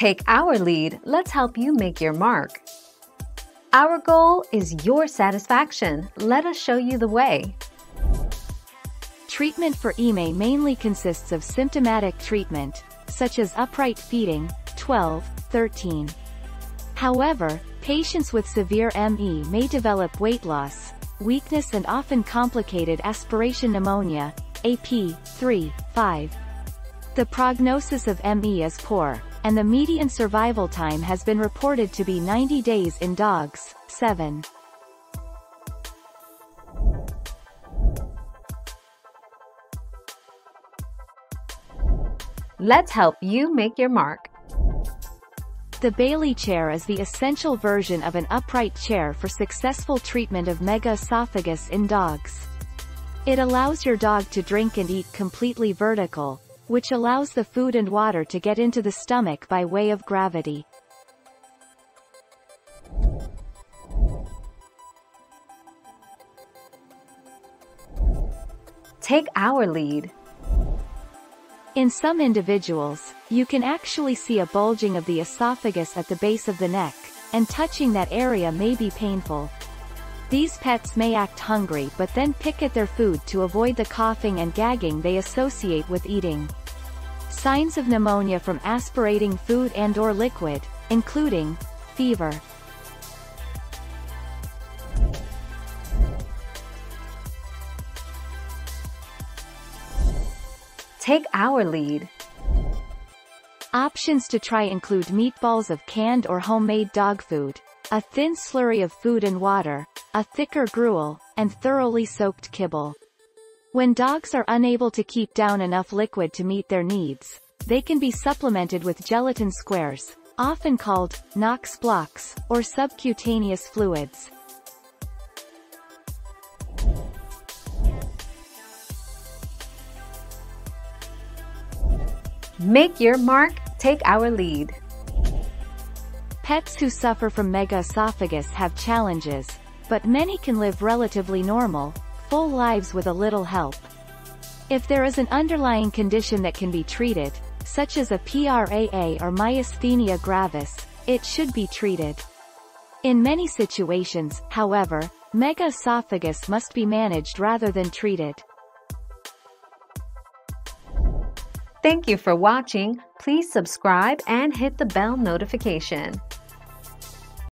Take our lead, let's help you make your mark. Our goal is your satisfaction. Let us show you the way. Treatment for EME mainly consists of symptomatic treatment, such as upright feeding, 12, 13. However, patients with severe ME may develop weight loss, weakness and often complicated aspiration pneumonia, AP, 3, 5. The prognosis of ME is poor, and the median survival time has been reported to be 90 days in dogs, 7. Let's help you make your mark. The Bailey chair is the essential version of an upright chair for successful treatment of megaesophagus in dogs. It allows your dog to drink and eat completely vertical, which allows the food and water to get into the stomach by way of gravity. Take our lead. In some individuals, you can actually see a bulging of the esophagus at the base of the neck, and touching that area may be painful. These pets may act hungry but then pick at their food to avoid the coughing and gagging they associate with eating. Signs of pneumonia from aspirating food and or liquid, including, fever, Take our lead. Options to try include meatballs of canned or homemade dog food, a thin slurry of food and water, a thicker gruel, and thoroughly soaked kibble. When dogs are unable to keep down enough liquid to meet their needs, they can be supplemented with gelatin squares, often called Knox blocks, or subcutaneous fluids. Make your mark, take our lead. Pets who suffer from megaesophagus have challenges, but many can live relatively normal, full lives with a little help. If there is an underlying condition that can be treated, such as a PRAA or myasthenia gravis, it should be treated. In many situations, however, megaesophagus must be managed rather than treated. Thank you for watching. Please subscribe and hit the bell notification.